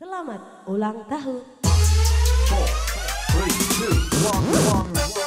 Selamat ulang tahun. Four, three, two, one, one.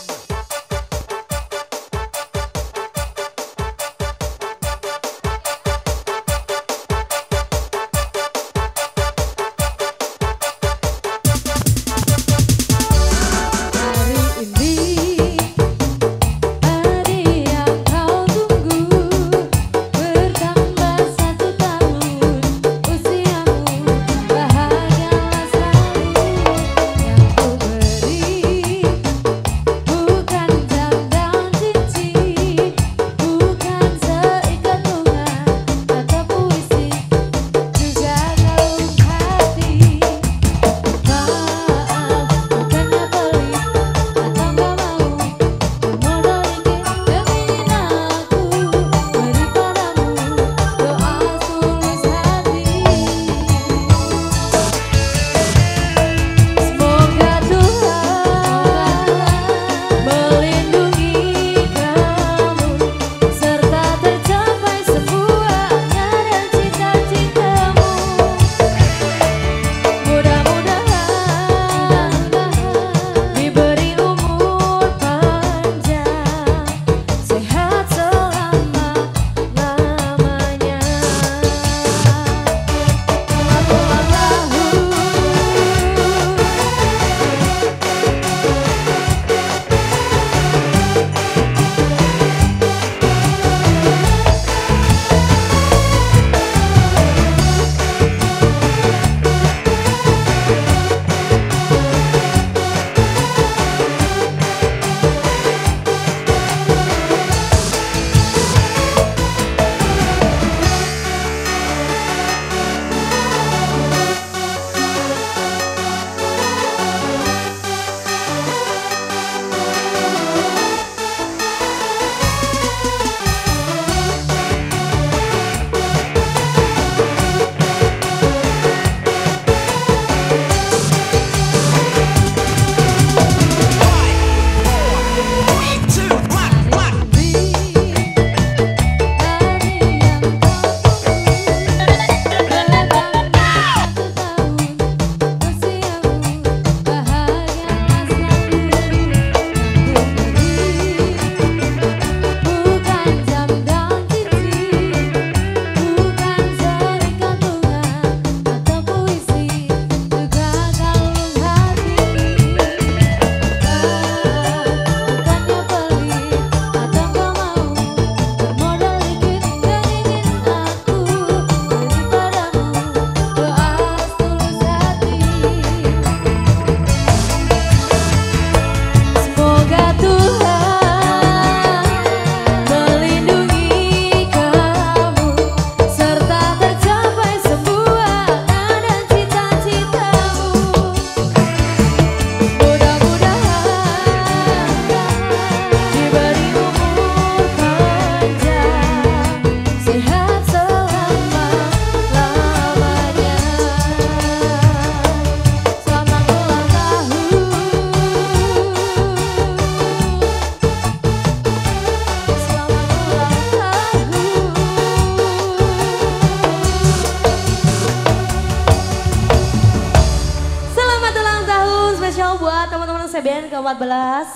spesial buat teman-teman CBN ke-14.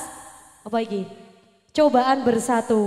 Apa ini? Cobaan bersatu.